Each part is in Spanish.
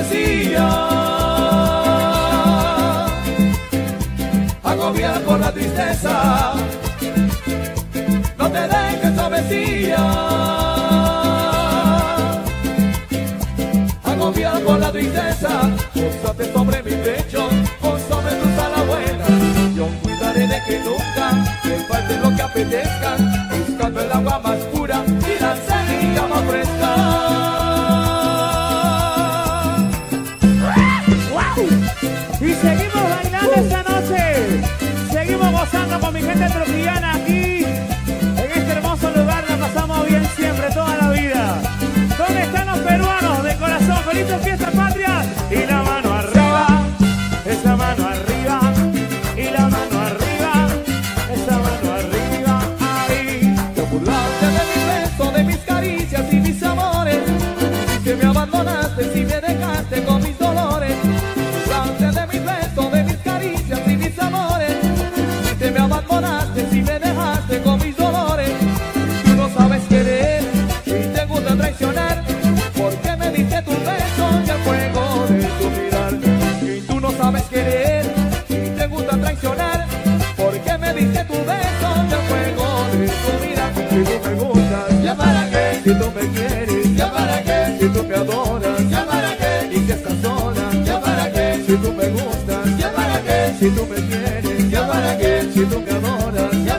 poesía. Agobiada por la tristeza, no te dejes avesillar. Agobiada por la tristeza, pósate sobre mi pecho, pósame tus alabuelas. Yo cuidaré de que nunca te falte lo que apetezca, buscando el agua más pura y la semilla más fresca. mi gente trujillana aquí, en este hermoso lugar la pasamos bien siempre, toda la vida. ¿Dónde están los peruanos de corazón? ¡Feliz fiesta, Si tú me quieres, ¿ya para qué? Si tú me adoras, ¿ya para qué? Y si estás sola, ¿ya para qué? Si tú me gustas, ¿ya para qué? Si tú me quieres, ¿ya para qué? Si tú me adoras, ¿ya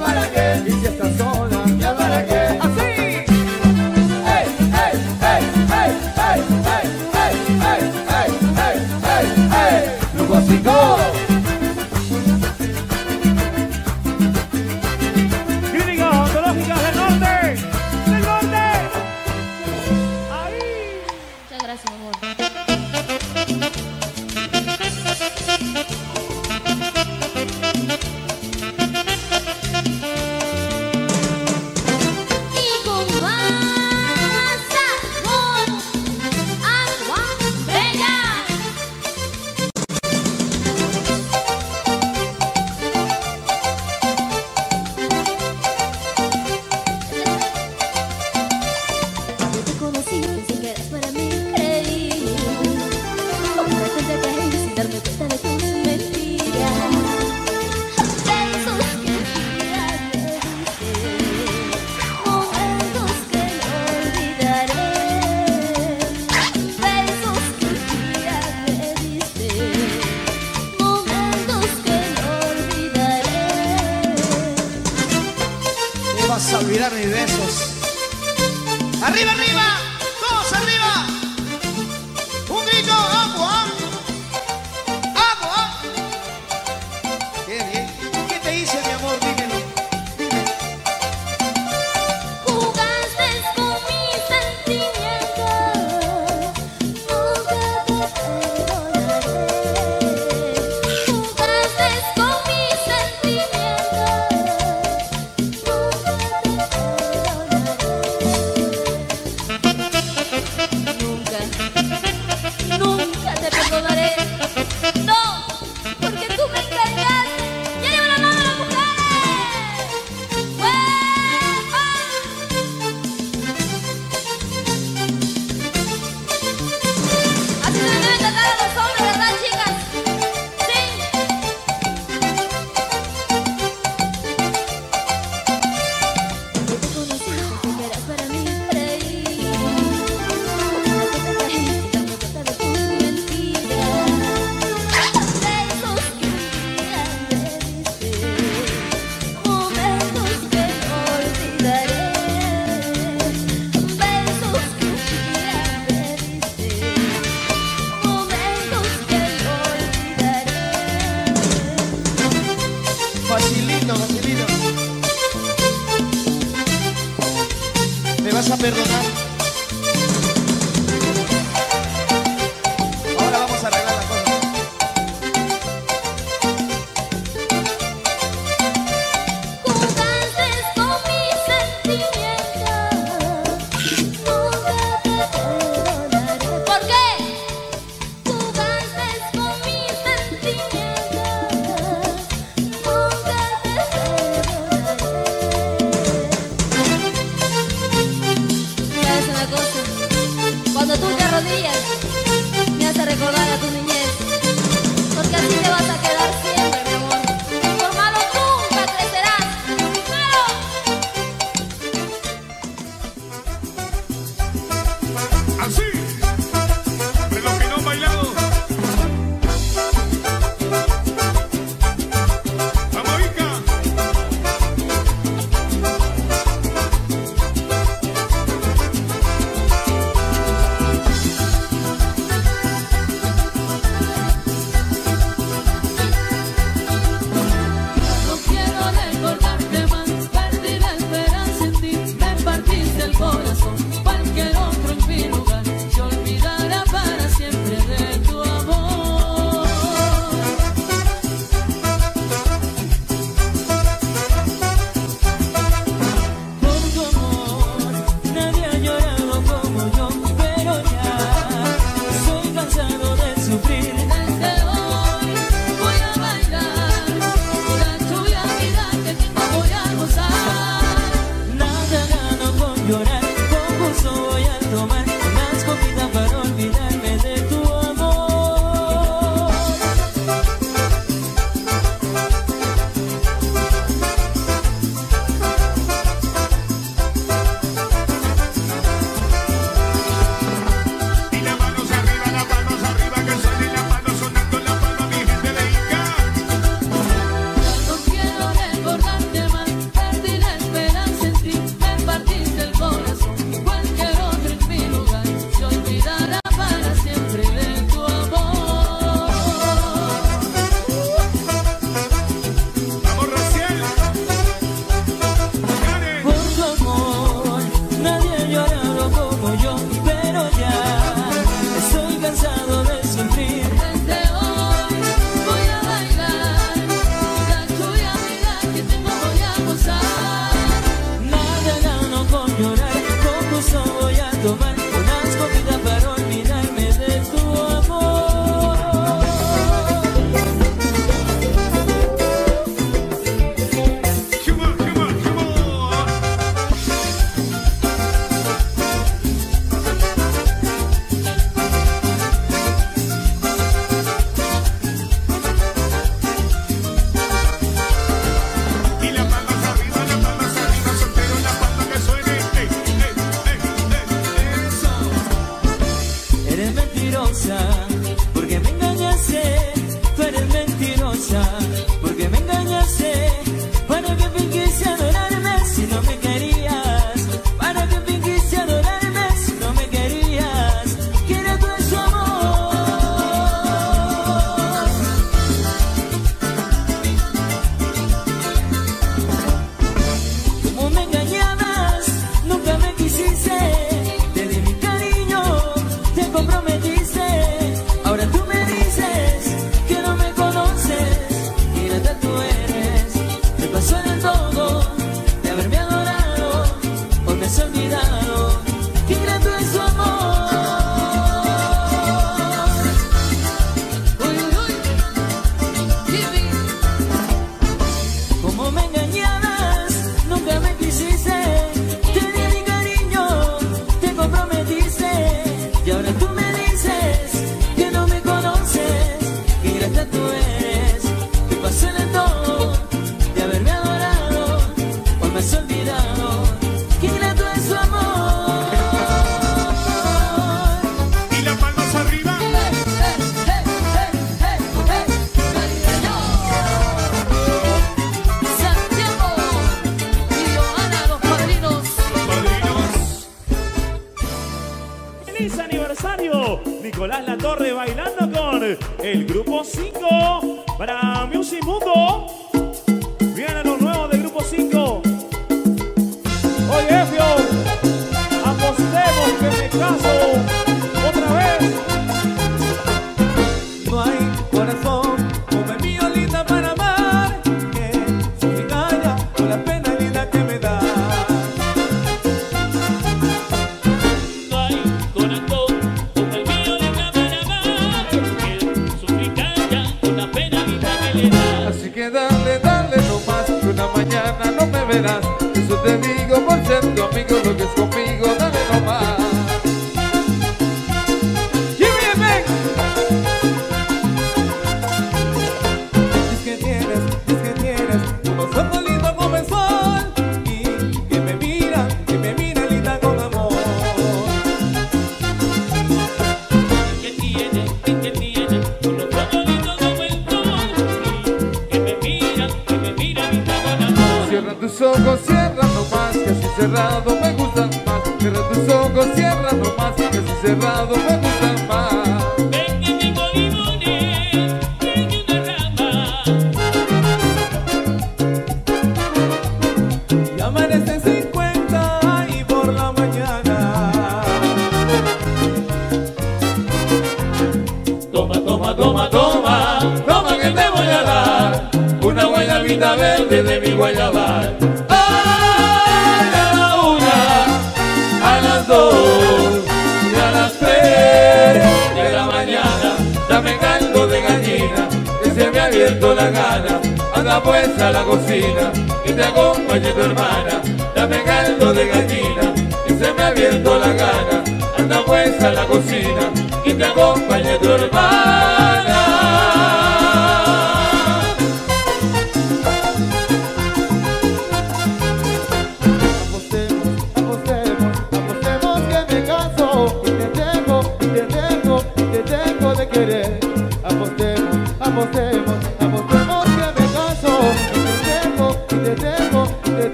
acompanhador vai.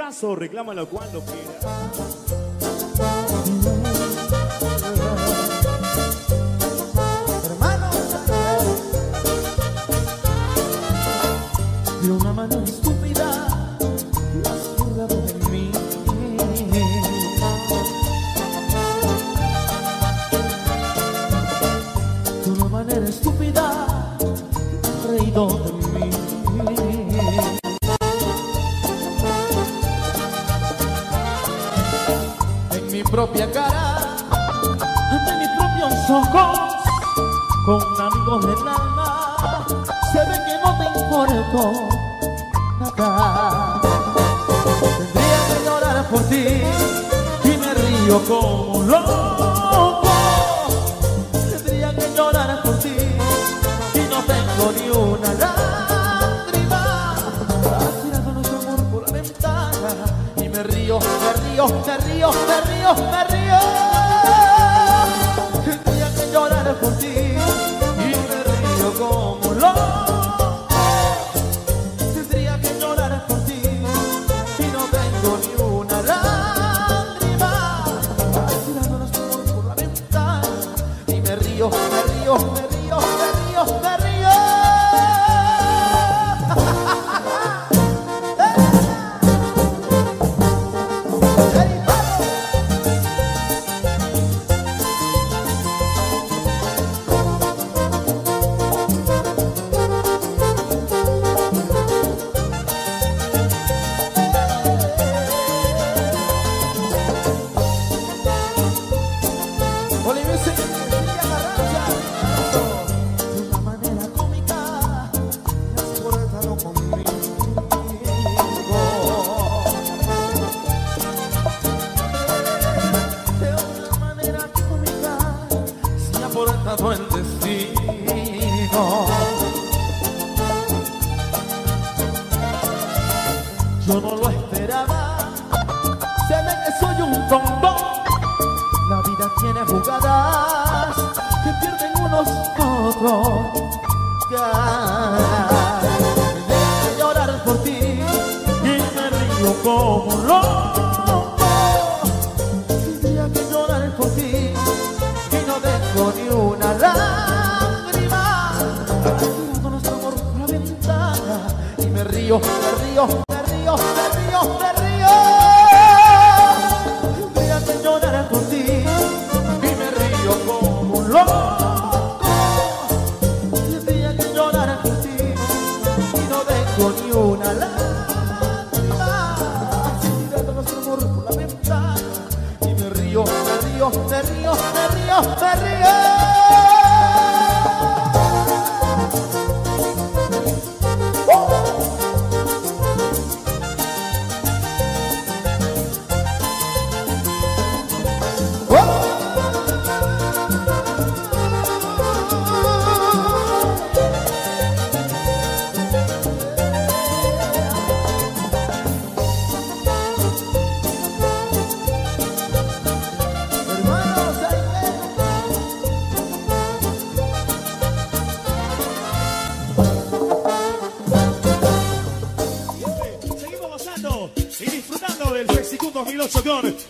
caso, reclámalo cuando quieras. propia cara, ante mis propios ojos, con amigos del alma, se ve que no te importo nada. Tendría que llorar por ti y me río como un loco. Tendría que llorar por ti y no tengo ni una lágrima. Has tirado nuestro amor por la ventana y me río, me río, me río río, me río, me río. Me 2008 con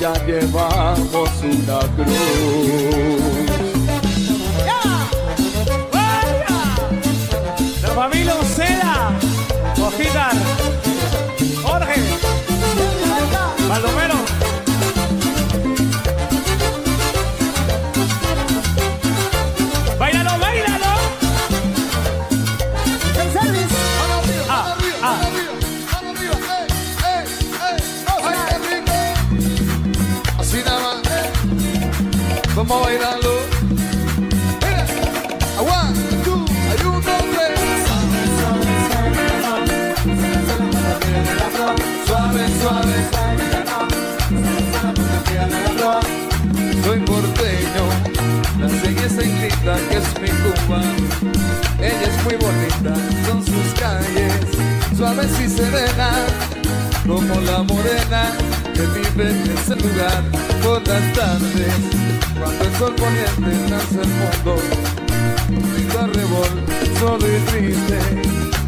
ya llevamos una cruz. La familia Uceda, Vamos a bailarlo. Mira. A one, two, hay un, dos, tres. Suave, suave. Soy porteño, nací en esa islita que es mi Cuba. Ella es muy bonita, son sus calles, suaves y serenas, como la morena que vive en ese lugar por las tardes. Cuando el sol poniente nace el mundo, lindo arrebol, solo y triste,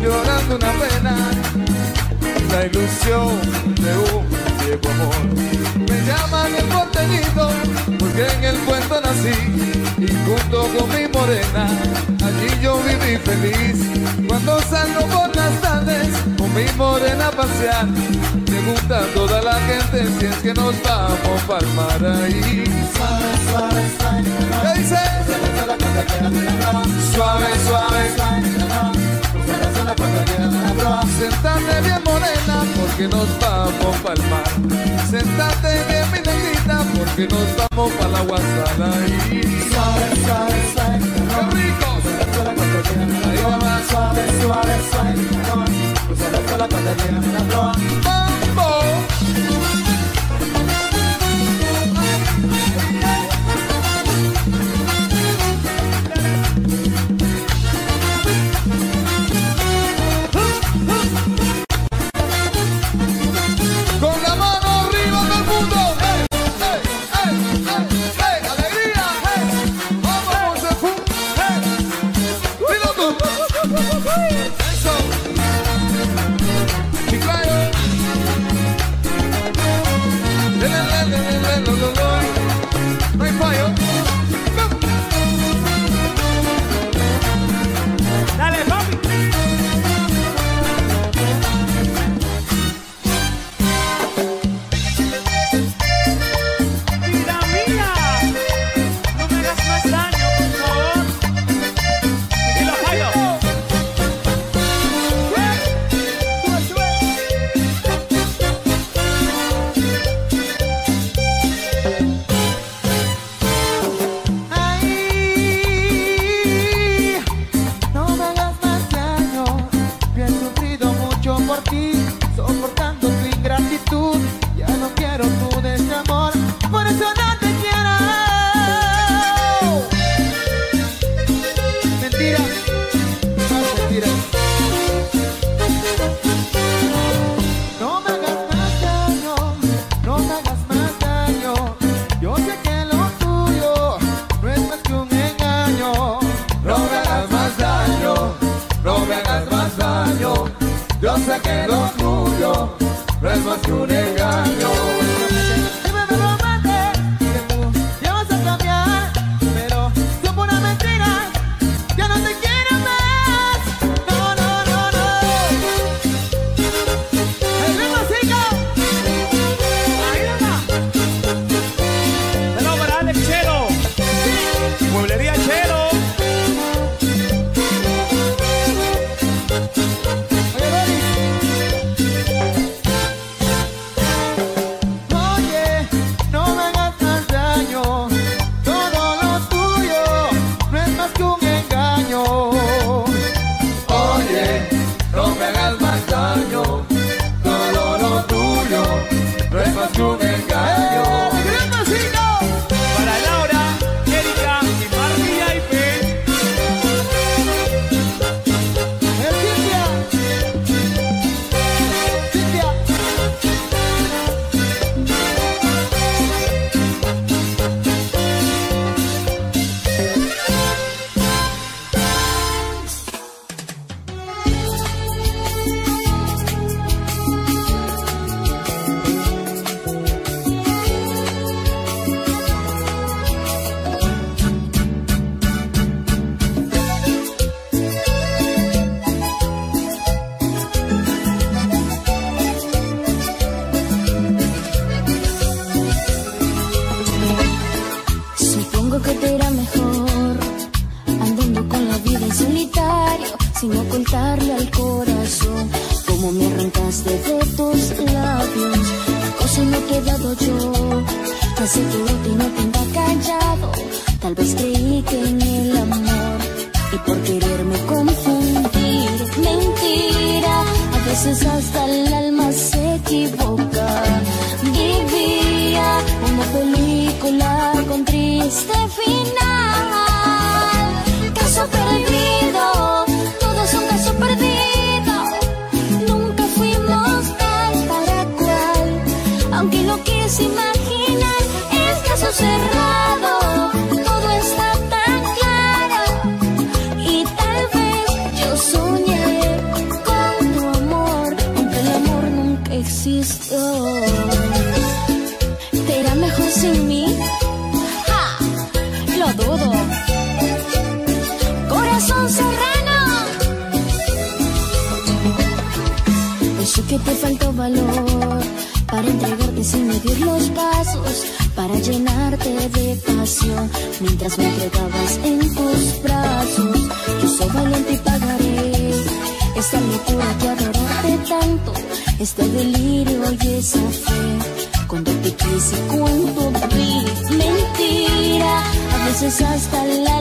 llorando una pena la ilusión de un viejo amor. Me llaman el porteñito porque en el puerto nací junto con mi morena allí yo viví feliz. Cuando salgo por las tardes con mi morena a pasear, pregunta a toda la gente si es que nos vamos para el mar ahí. ¿Qué dice? Suave, suave. Sentate bien morena porque nos vamos para el mar. Sentate bien mi porque nos vamos para la guasana y ¡Qué rico! Ahí va más. ¡Mambo! Veces hasta el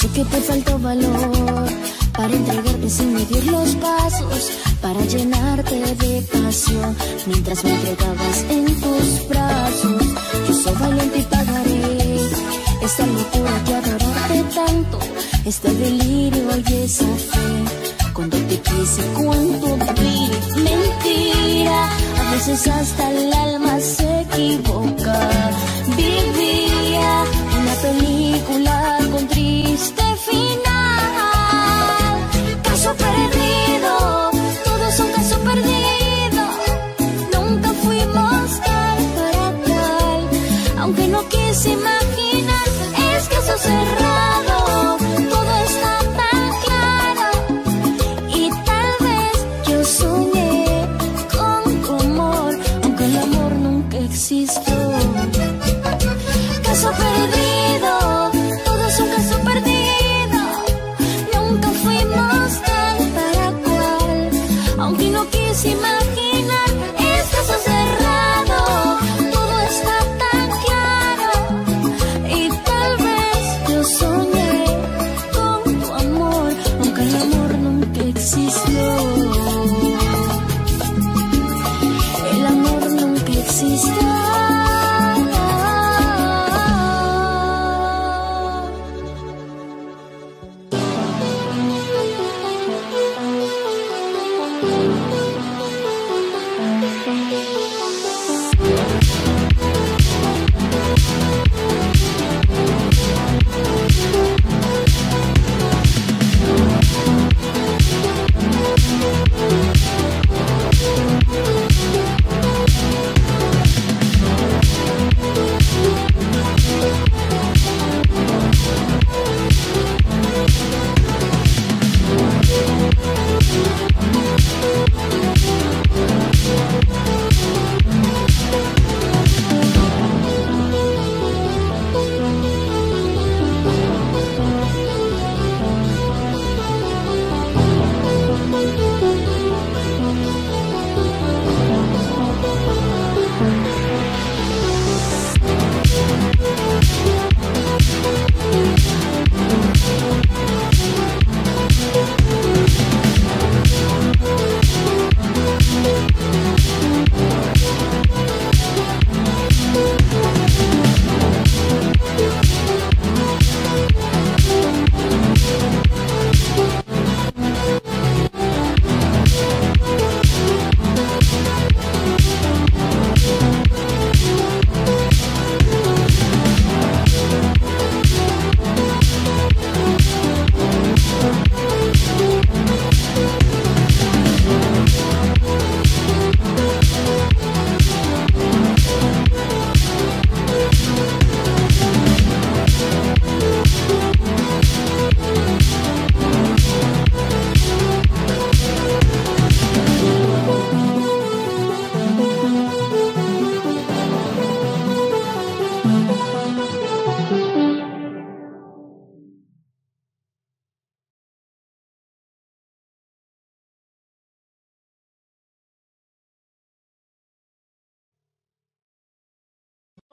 sé que te faltó valor para entregarte sin medir los pasos, para llenarte de pasión mientras me entregabas en tus brazos. Yo soy valiente y pagaré esta locura que adorarte tanto, este delirio y esa fe. Cuando te quise, cuánto vi, mentira. A veces hasta el alma se equivoca. Vivir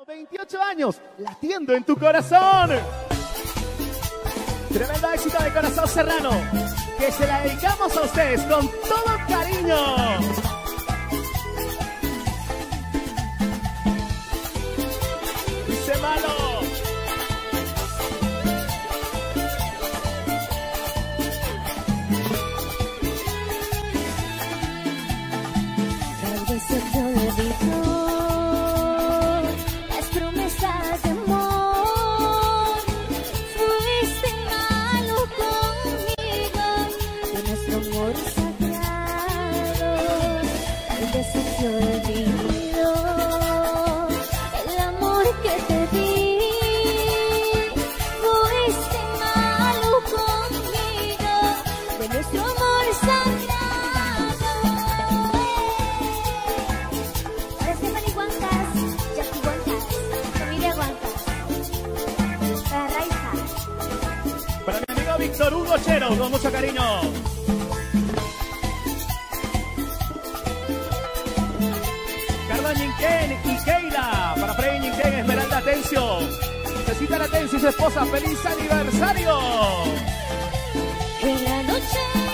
28 años, latiendo en tu corazón. Tremendo éxito de Corazón Serrano, que se la dedicamos a ustedes con todo cariño. con mucho cariño. Carla Ninquén y Keila, para Freddy Ninquén, Esmeralda Atencio. Cecita Atencio y su esposa, feliz aniversario. En la noche.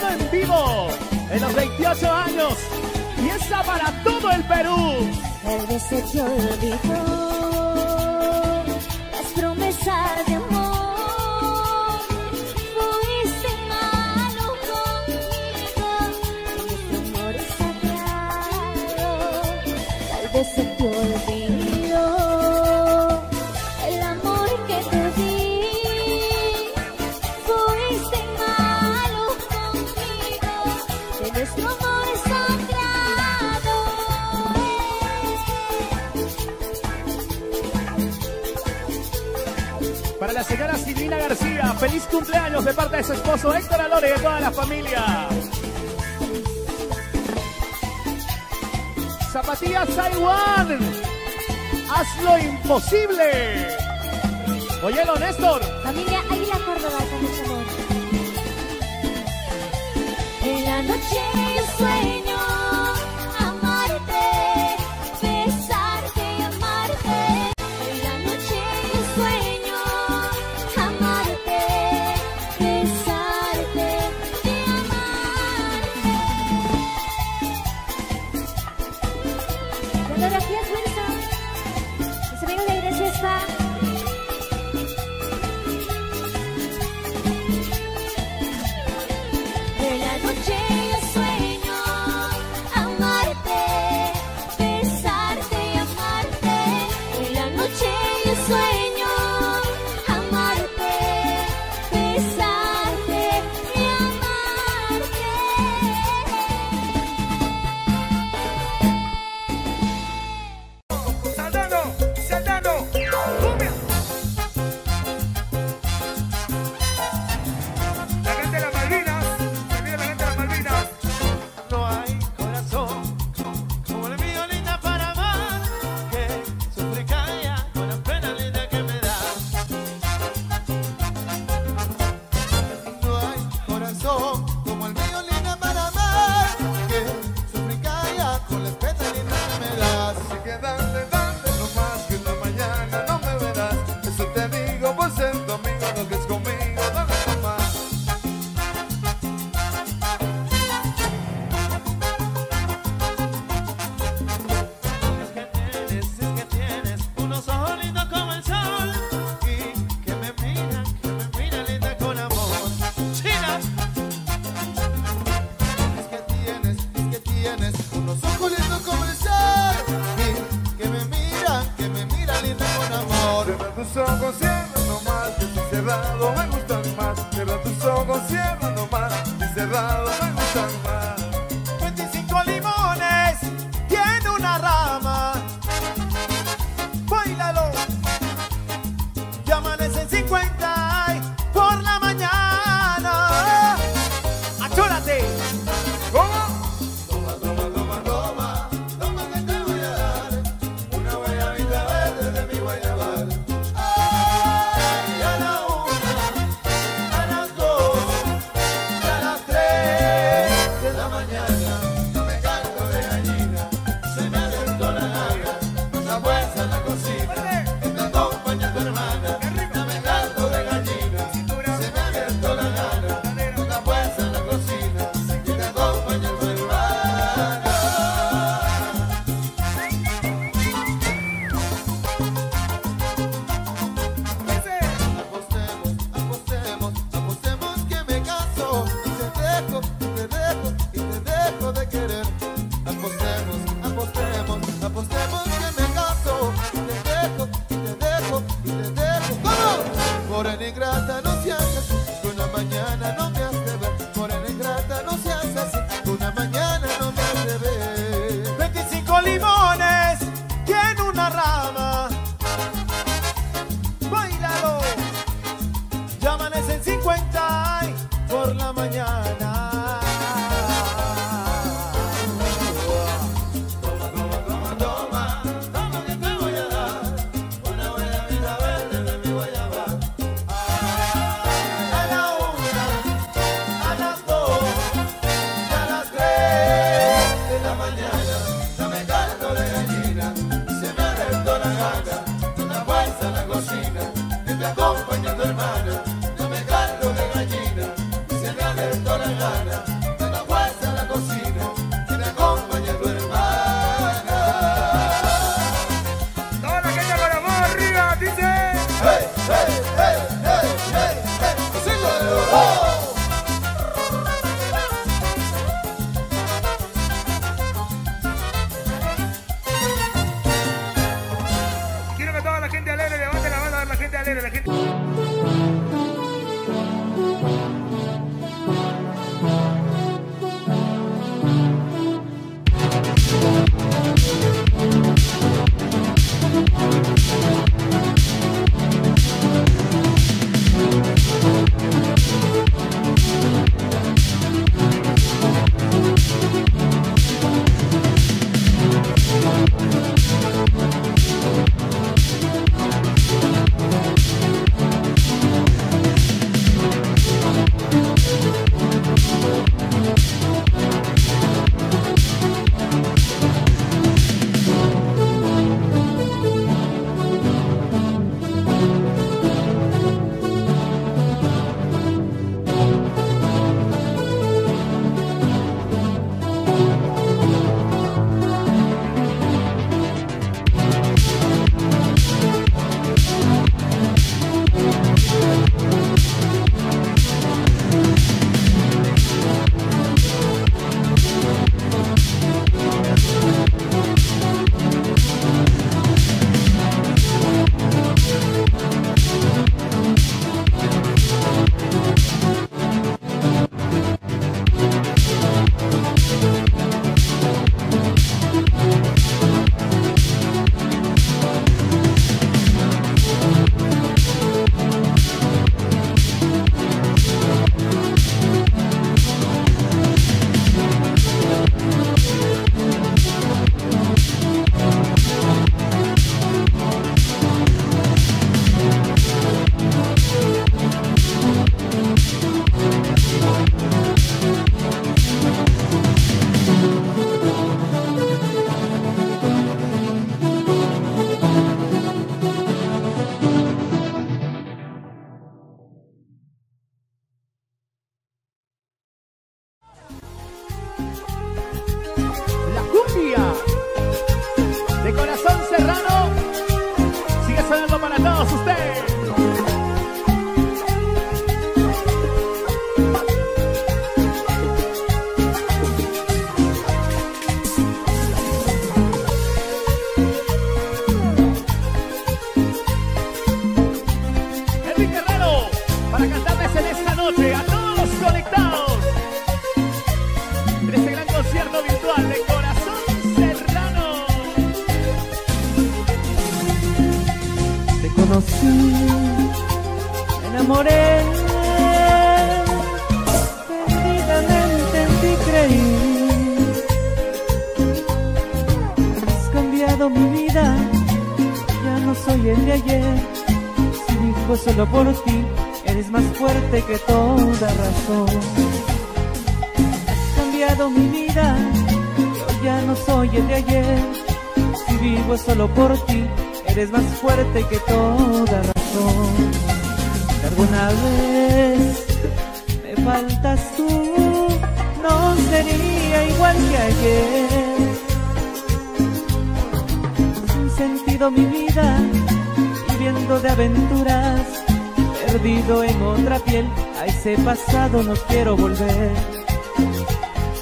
cantando en vivo en los 28 años. Fiesta para todo el Perú. Tal vez se te olvidó las promesas de amor. feliz cumpleaños de parte de su esposo Héctor Alore y de toda la familia. Zapatillas Taiwán, haz lo imposible. Oye, don Néstor. Familia Águila Córdoba, con mucho amor. En la noche yo sueño. Guerrero para cantarles en esta noche a todos los conectados en este gran concierto virtual de Corazón Serrano. Te conocí, me enamoré, perdidamente en ti creí. Has cambiado mi vida, ya no soy el de ayer vivo solo por ti, eres más fuerte que toda razón. Has cambiado mi vida, yo ya no soy el de ayer. Si vivo solo por ti, eres más fuerte que toda razón. Si alguna vez me faltas tú, no sería igual que ayer. Sin sentido mi vida viviendo de aventuras, perdido en otra piel, a ese pasado no quiero volver.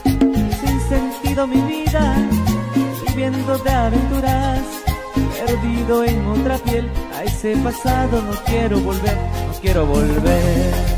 Sin sentido mi vida, viviendo de aventuras, perdido en otra piel, a ese pasado no quiero volver, no quiero volver.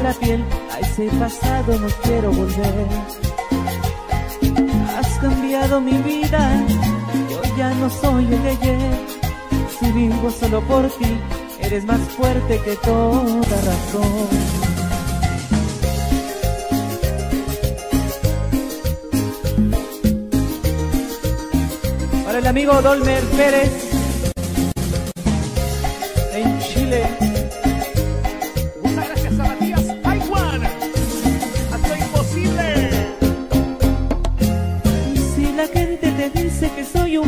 Otra piel, a ese pasado no quiero volver. Has cambiado mi vida, yo ya no soy el de ayer. Si vivo solo por ti, eres más fuerte que toda razón. Para el amigo Dolmer Pérez, en Chile.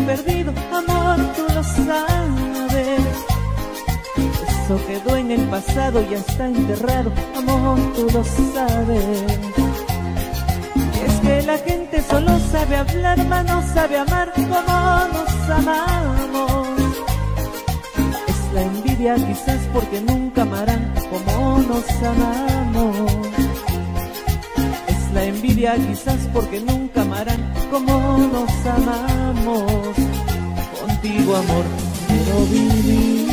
Perdido, amor, tú lo sabes. Eso quedó en el pasado y está enterrado, amor, tú lo sabes. Y es que la gente solo sabe hablar, mas no sabe amar como nos amamos. Es la envidia quizás porque nunca amarán como nos amamos. La envidia quizás porque nunca amarán como nos amamos. Contigo amor quiero vivir.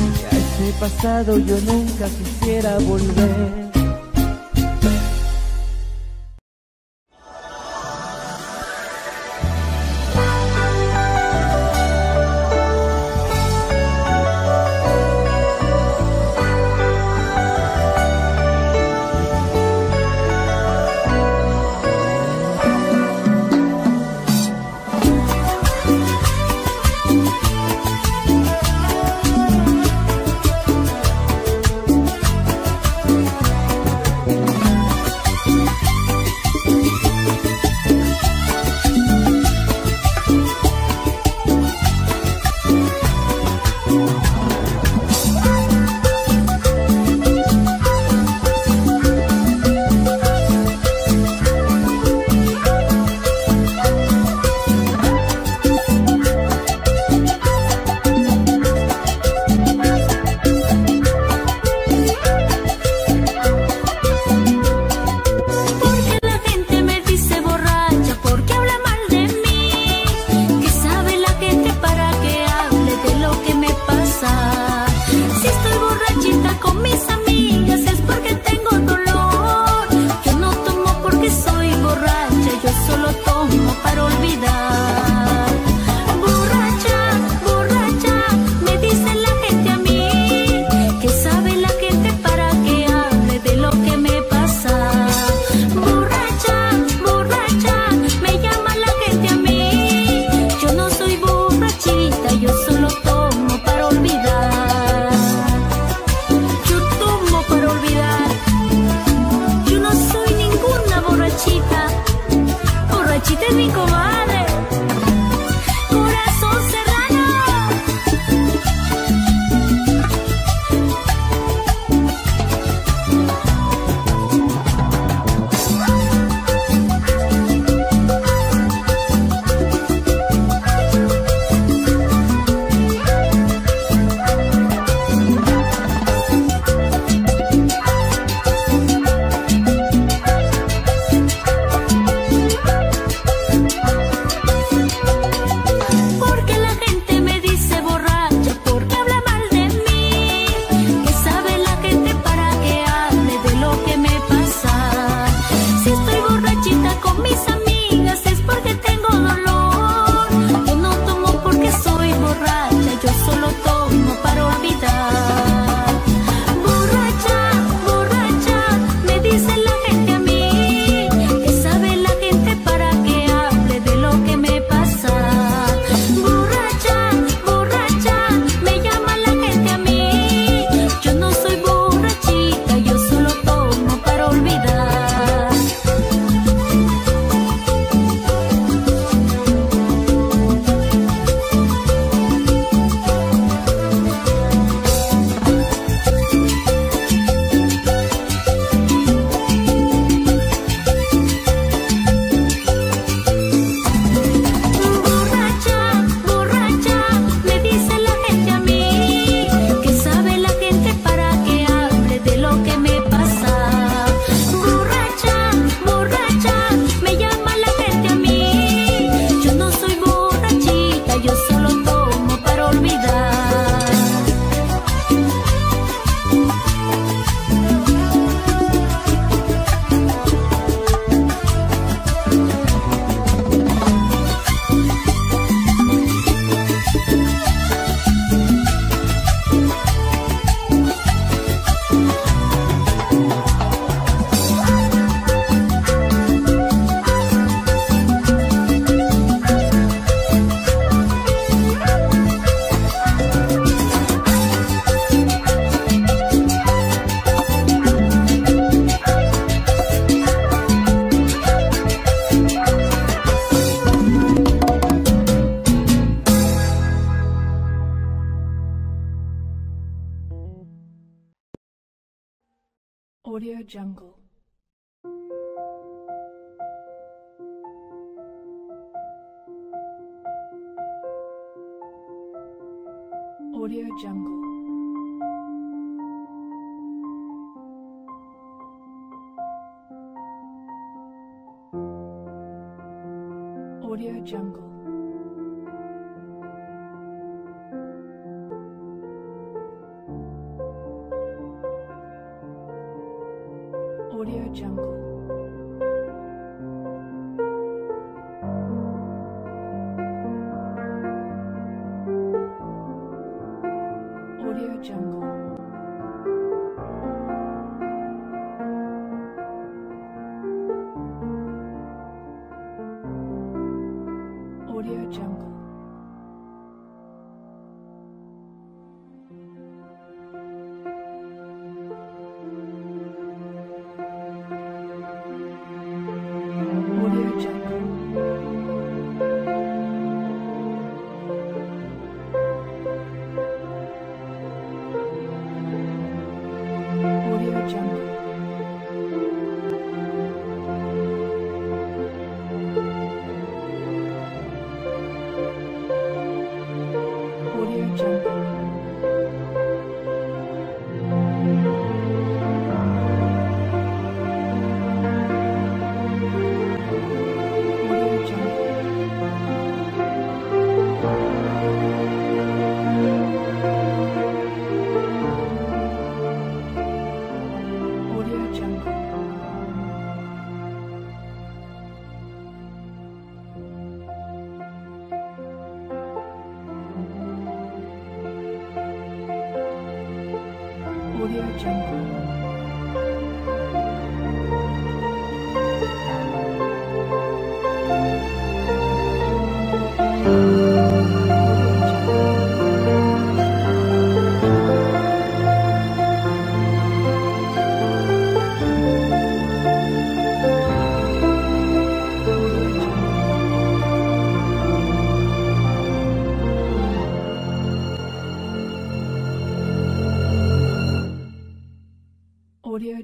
Y a ese pasado yo nunca quisiera volver.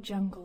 Jungle.